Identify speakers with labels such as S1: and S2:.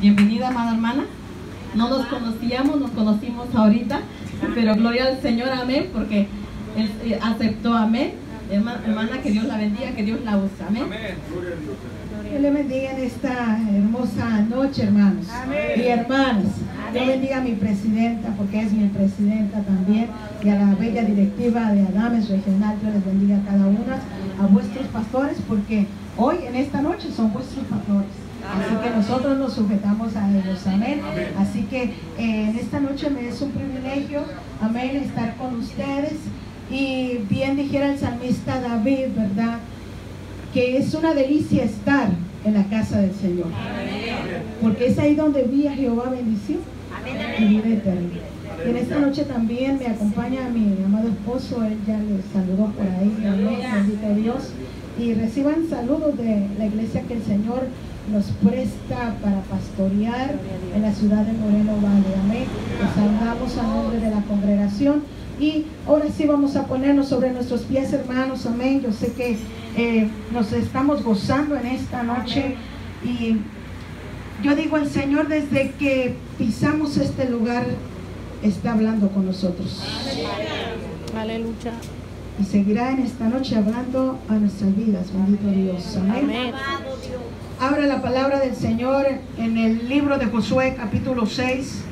S1: Bienvenida, amada hermana. No nos conocíamos, nos conocimos ahorita, pero gloria al Señor, amén, porque Él eh, aceptó, amén. Herma- Hermana, que Dios la bendiga, que Dios la use, amén.
S2: Dios le bendiga en esta hermosa noche, hermanos y hermanas. Dios bendiga a mi presidenta, porque es mi presidenta también, y a la bella directiva de Adames Regional. Dios les bendiga a cada una, a vuestros pastores, porque hoy en esta noche son vuestros pastores. Así que nosotros nos sujetamos a ellos, amén. Así que eh, en esta noche me es un privilegio, amén, estar con ustedes. Y bien dijera el salmista David, ¿verdad? que es una delicia estar en la casa del Señor. Porque es ahí donde vi a Jehová bendición y vida eterna. Y en esta noche también me acompaña mi amado esposo, él ya le saludó por ahí, amén, bendito Dios. Y reciban saludos de la iglesia que el Señor nos presta para pastorear en la ciudad de Moreno Valle, amén. Les saludamos a nombre de la congregación. Y ahora sí vamos a ponernos sobre nuestros pies, hermanos, amén. Yo sé que eh, nos estamos gozando en esta noche y yo digo, el Señor desde que pisamos este lugar está hablando con nosotros
S3: Aleluya.
S2: Y seguirá en esta noche hablando a nuestras vidas, bendito Dios. Amén. Abra la palabra del Señor en el libro de Josué capítulo 6.